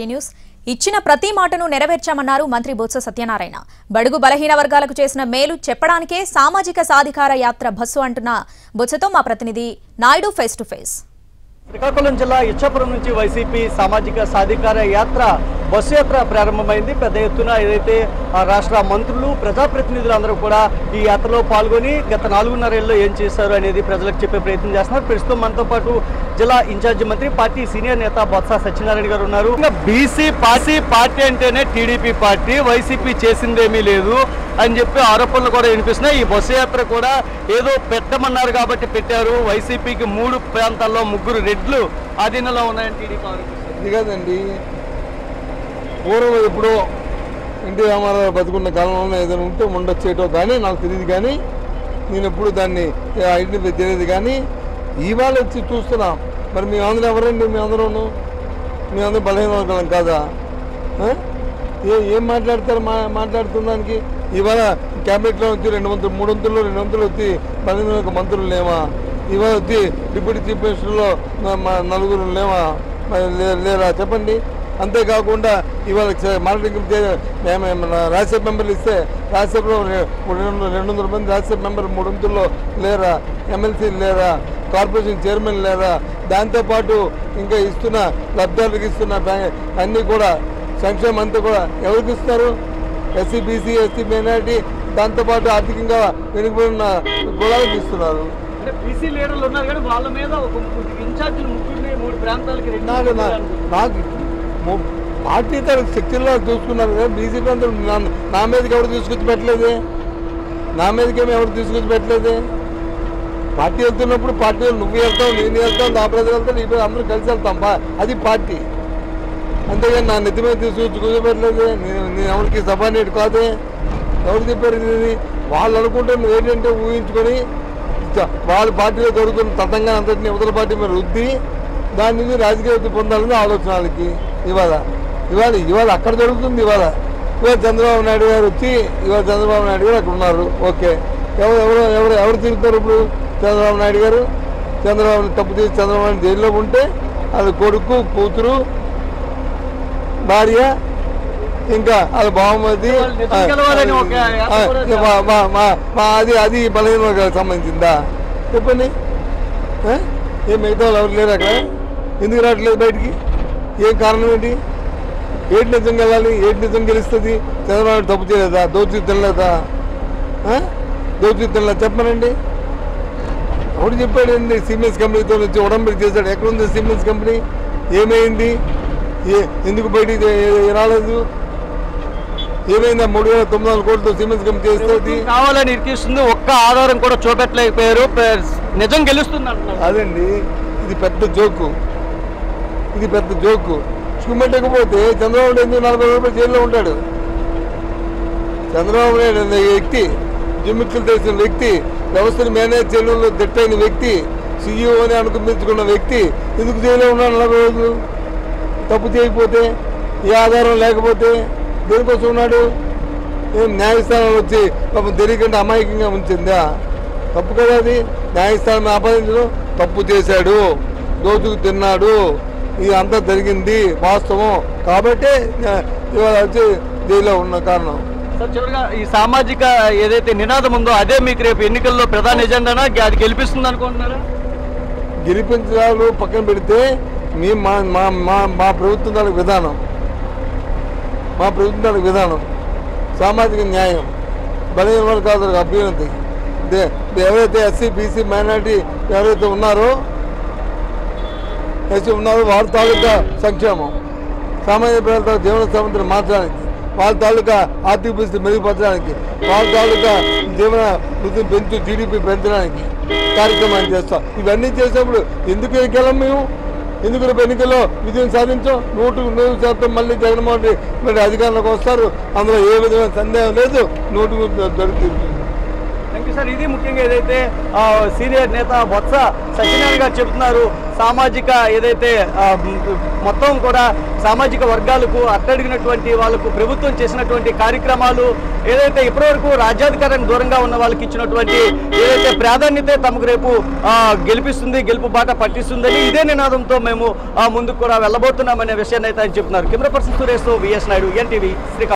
Tea news. ఇచ్చిన ప్రతి మాటను నెరవేర్చామన్నారు మంత్రి బొత్స సత్యనారాయణ. బడుగు బలహీన వర్గాలకు చేసిన మేలు చెప్పడానికే సామాజిక సాధికార యాత్ర బస్సు అంటున్న బొత్సతో మా ప్రతినిధి Naidu face to face. Srikakulam జిల్లా ఇచ్చాపురం నుంచి వైసీపీ సామాజిక సాధికార యాత్ర బస్సు యాత్ర ప్రారంభమైంది. పెద్ద ఎత్తున ఏదైతే రాష్ట్ర మంత్రులు ప్రజాప్రతినిధులు అందరూ కూడా ఈ యాత్రలో పాల్గొని గత నాలుగున్నరేళ్ళలో ఏం చేశారు అనేది ప్రజలకు చెప్పే ప్రయత్నం చేస్తున్నారు. ప్రస్తుతం మనతో పాటు జిల్లా ఇన్ఛార్జి మంత్రి పార్టీ సీనియర్ నేత బొత్స సత్యనారాయణ గారు ఉన్నారు. ఇంకా బీసీ పార్టీ పార్టీ అంటేనే టీడీపీ పార్టీ. వైసీపీ చేసిందేమీ లేదు. అని చెప్పి ఆరోపణలు కూడా వినిపిస్తున్నాయి. ఈ బస్సు యాత్ర కూడా ఏదో పెట్టమన్నారు కాబట్టి పెట్టారు. వైసీపీకి మూడు ప్రాంతాల్లో ముగ్గురు రెడ్లు ఆధీనంలో ఉన్నాయని టీడీపీ ఆరోపిస్తుంది. ఇది కాదండి. పూర్వం ఎప్పుడో ఎన్టీ రామారావు బతుకున్న కాలంలో ఏదైనా ఉంటే ఉండొచ్చేటో కానీ నాకు తెలియదు కానీ నేను ఎప్పుడు దాన్ని ఐడెంటిఫై తెలియదు కానీ ఇవాళ వచ్చి చూస్తున్నాం. మరి మీ అందరూ ఎవరండి? మీ అందరూను? మీ అందరూ బలహీన వర్గాలం కాదా? ఏ ఏం మాట్లాడతారు మా మాట్లాడుతుందానికి ఇవాళ క్యాబినెట్లో వచ్చి రెండు మంత్రులు మూడు వంతులు రెండు వంతులు వచ్చి పన్నెండు వందల మంత్రులు లేవా? ఇవాళ వచ్చి డిప్యూటీ చీఫ్ మినిస్టర్లో మా- నలుగురు లేవా? లే- లేరా? చెప్పండి. అంతేకాకుండా ఇవాళ మానిటరింగ్ రాజ్యసభ మెంబర్లు ఇస్తే రాజ్యసభలో రెండు రెండు వందల మంది రాజ్యసభ మెంబర్ మూడు వంతుల్లో లేరా? ఎమ్మెల్సీలు లేరా? కార్పొరేషన్ చైర్మన్ లేరా? దాంతోపాటు ఇంకా ఇస్తున్న లబ్ధాలకు ఇస్తున్న అన్నీ కూడా సంక్షేమం అంతా కూడా ఎవరికి ఇస్తారు? ఎస్సీ బీసీ ఎస్సీ మైనారిటీ దాంతోపాటు ఆర్థికంగా వెనుకబడిన కులాలకు ఇస్తున్నారు రెడ్లు నాకు నాకు పార్టీ తరఫు శక్తుల్లో చూసుకున్నారు కదా బీజేపీ అందరూ నా- మీదకి ఎవరు తీసుకొచ్చి పెట్టలేదే నా మీదకేమో ఎవరు తీసుకొచ్చి పెట్టలేదే పార్టీ వెళ్తున్నప్పుడు పార్టీ నువ్వు వెళ్తావు నేను వెళ్తావు నా ప్రజలు వెళ్తావు నీ ప్రజలు అందరూ కలిసి వెళ్తాం. అది పార్టీ. అంతేగాని నా నెత్తి మీద తీసుకొచ్చి కూర్చోబెట్టలేదు. నేను నేను ఎవరికి సభానేటి కాదే. ఎవరు చెప్పారు ఇది? వాళ్ళు అనుకుంటే నువ్వు ఏంటంటే ఊహించుకొని చ- వాళ్ళ పార్టీలో దొరుకుతున్న తతంగా అంతటిని ఇవతల పార్టీ మీద రుద్ది దాని నుంచి రాజకీయ వృద్ధి పొందాలని ఆలోచన వాళ్ళకి. ఇవాళ ఇవాళ ఇవాళ అక్కడ జరుగుతుంది ఇవాళ. ఇవాళ చంద్రబాబు నాయుడు గారు వచ్చి ఇవాళ చంద్రబాబు నాయుడు గారు అక్కడ ఉన్నారు. ఓకే. ఎవరు ఎవరు ఎవరు ఎవరు తిరుగుతారు ఇప్పుడు చంద్రబాబు నాయుడు గారు? చంద్రబాబు తప్పు చేసి చంద్రబాబు నాయుడు జైల్లో ఉంటే అది కొడుకు కూతురు భార్య ఇంకా అది బాగుమతి అది అది బలహీన వర్గాలకు సంబంధించిందా? చెప్పండి? ఏం మిగతా వాళ్ళు ఎవరు లేరు అక్కడ? ఎందుకు రావట్లేదు బయటికి? ఏం కారణం ఏంటి? ఏటి నిజం గెలాలి? ఏటి నిజం గెలుస్తుంది? చంద్రబాబు తప్పు చేయలేదా? దోచి తినలేదా? దోచి తినలేదా చెప్పమనండి. ఎవడు చెప్పాడండి సిమెంట్స్ కంపెనీతో వచ్చి ఉడంబడి చేశాడు. ఎక్కడుంది సిమెంట్స్ కంపెనీ? ఏమైంది? ఏ ఎందుకు బయటికి రాలేదు? ఏమైందా మూడు వేల తొమ్మిది వందల కోట్లతో సిమెంట్స్ కంపెనీ చేస్తుంది కావాలని ఇరికిస్తుంది ఒక్క ఆధారం కూడా చూపెట్టలేకపోయారు. నిజం గెలుస్తుంది అదండి ఇది పెద్ద జోకు. ఇది పెద్ద జోకు. చూపెట్టకపోతే చంద్రబాబు నాయుడు ఎందుకు నలభై రూపాయలు జైల్లో ఉంటాడు. చంద్రబాబు నాయుడు అనే వ్యక్తి జిమ్మిక్కులు తెలిసిన వ్యక్తి వ్యవస్థను మేనేజ్ చేయడంలో దిట్టైన వ్యక్తి సీఈఓ అని అనుకుపించుకున్న వ్యక్తి ఎందుకు జైల్లో ఉన్నాడు నలభై రోజులు? తప్పు చేయకపోతే ఏ ఆధారం లేకపోతే దేనికోసం ఉన్నాడు? ఏం న్యాయస్థానం వచ్చి పాపం తెలియకుండా అమాయకంగా ఉంచిందా? తప్పు కదా అది. న్యాయస్థానం ఆపాదించడం తప్పు చేశాడు. దోచుకు తిన్నాడు. ఇది అంతా జరిగింది వాస్తవం. కాబట్టే ఇవాళ వచ్చి జైల్లో ఉన్న కారణం. సార్ చివరిగా ఈ సామాజిక ఏదైతే నినాదం ఉందో అదే మీకు రేపు ఎన్నికల్లో ప్రధాన ఎజెండానా? అది గెలిపిస్తుంది అనుకుంటున్నారా గెలిపించాలు పక్కన పెడితే మీ మా మా మా మా ప్రభుత్వం తాలూకు విధానం. మా ప్రభుత్వం తాలూకు విధానం. సామాజిక న్యాయం. బలహీన వర్గాలకు అభ్యున్నతి. దే- ఎవరైతే ఎస్సీ బీసీ మైనారిటీ ఎవరైతే ఉన్నారో ఎస్సీ ఉన్నారో వారి తాలూకా సంక్షేమం. సామాజిక ప్రజలతో జీవన సమస్యలు మార్చడానికి వాళ్ళ తాలూకా ఆర్థిక పరిస్థితి మెరుగుపరచడానికి వాళ్ళ తాలూకా జీవన వృద్ధిని పెంచు జీడిపి పెంచడానికి కార్యక్రమాలు చేస్తాం. ఇవన్నీ చేసినప్పుడు ఎందుకు ఎన్నికలం మేము? ఎందుకు రేపు ఎన్నికల్లో విజయం సాధించాం? నూటు నూరు శాతం మళ్ళీ జగన్మోహన్ రెడ్డి మరి అధికారంలోకి వస్తారు. అందులో ఏ విధమైన సందేహం లేదు. నూటు జరుగుతుంది. థ్యాంక్ యూ సార్ ఇది ముఖ్యంగా ఏదైతే సీనియర్ నేత బొత్స సత్యనారాయణ గారు చెబుతున్నారు సామాజిక ఏదైతే మొత్తం కూడా సామాజిక వర్గాలకు అట్టడిగినటువంటి వాళ్ళకు ప్రభుత్వం చేసినటువంటి కార్యక్రమాలు ఏదైతే ఇప్పటివరకు రాజ్యాధికారానికి దూరంగా ఉన్న వాళ్ళకి ఇచ్చినటువంటి ఏదైతే ప్రాధాన్యత తమకు రేపు గెలిపిస్తుంది గెలుపు బాట పట్టిస్తుందని ఇదే నినాదంతో మేము ముందుకు కూడా వెళ్ళబోతున్నామనే విషయాన్ని అయితే ఆయన చెప్తున్నారు. Camera person Suresh VS Naidu NTV Srikakulam.